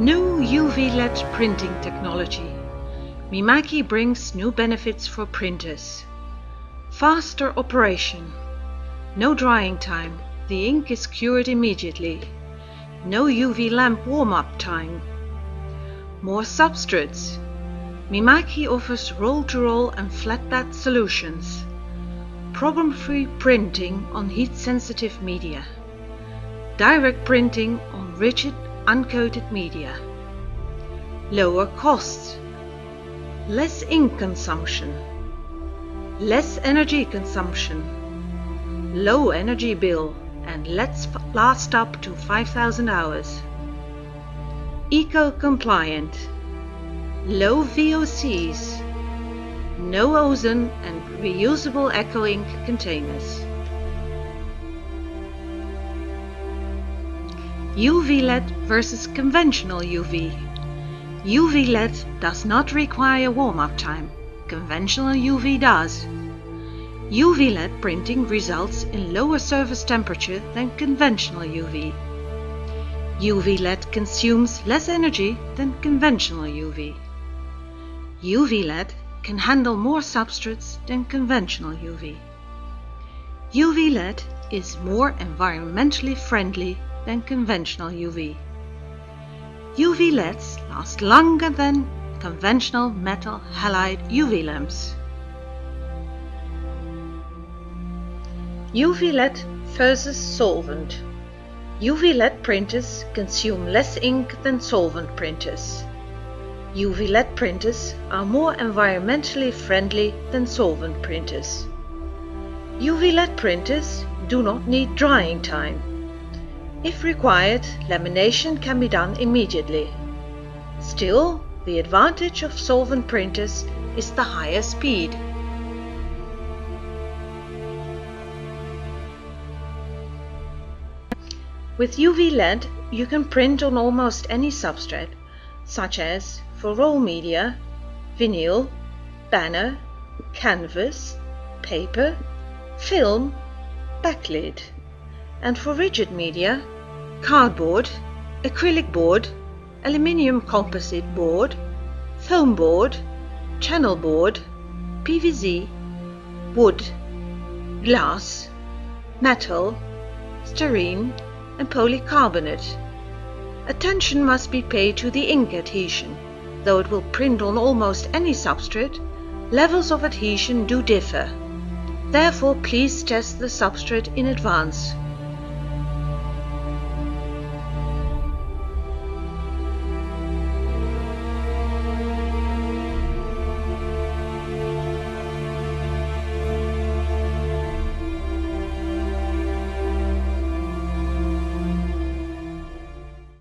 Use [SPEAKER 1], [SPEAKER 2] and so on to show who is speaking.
[SPEAKER 1] New UV LED printing technology. Mimaki brings new benefits for printers. Faster operation. No drying time. The ink is cured immediately. No UV lamp warm-up time. More substrates. Mimaki offers roll-to-roll and flatbed solutions. Problem-free printing on heat-sensitive media. Direct printing on rigid, uncoated media. Lower costs. Less ink consumption. Less energy consumption. Low energy bill and LEDs last up to 5000 hours. Eco-compliant. Low VOCs. No ozone and reusable eco ink containers. UV LED versus conventional UV. UV LED does not require warm-up time. Conventional UV does. UV LED printing results in lower surface temperature than conventional UV. UV LED consumes less energy than conventional UV. UV LED can handle more substrates than conventional UV. UV LED is more environmentally friendly than conventional UV. UV LEDs last longer than conventional metal halide UV lamps. UV LED versus solvent. UV LED printers consume less ink than solvent printers. UV LED printers are more environmentally friendly than solvent printers. UV LED printers do not need drying time. If required, lamination can be done immediately. Still, the advantage of solvent printers is the higher speed. With UV LED, you can print on almost any substrate, such as for roll media, vinyl, banner, canvas, paper, film, backlit, and for rigid media, cardboard, acrylic board, aluminium composite board, foam board, channel board, PVC, wood, glass, metal, styrene, and polycarbonate. Attention must be paid to the ink adhesion. Though it will print on almost any substrate, levels of adhesion do differ. Therefore please test the substrate in advance